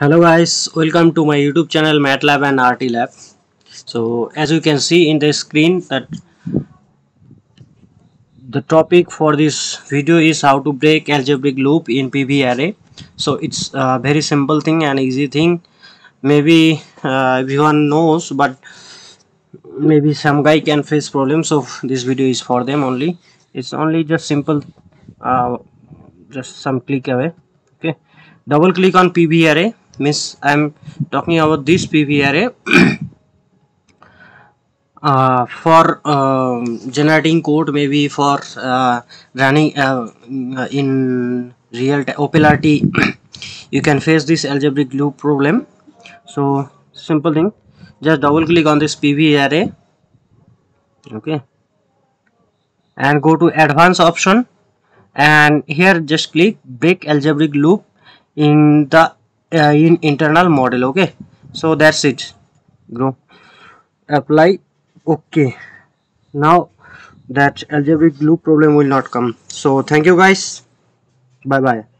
hello guys welcome to my youtube channel matlab and rt lab. So as you can see in the screen that the topic for this video is how to break algebraic loop in pv array. So it's a very simple thing and easy thing. Maybe uh, everyone knows but maybe some guy can face problems so this video is for them only. It's only just simple uh, just some click away okay? Double click on pv array means i'm talking about this pv array uh, for um, generating code maybe for uh, running uh, in real time you can face this algebraic loop problem. So simple thing just double click on this pv array okay and go to advanced option and here just click break algebraic loop in the uh, in internal model okay? So that's it grow apply okay. Now that algebraic loop problem will not come. So thank you guys. Bye bye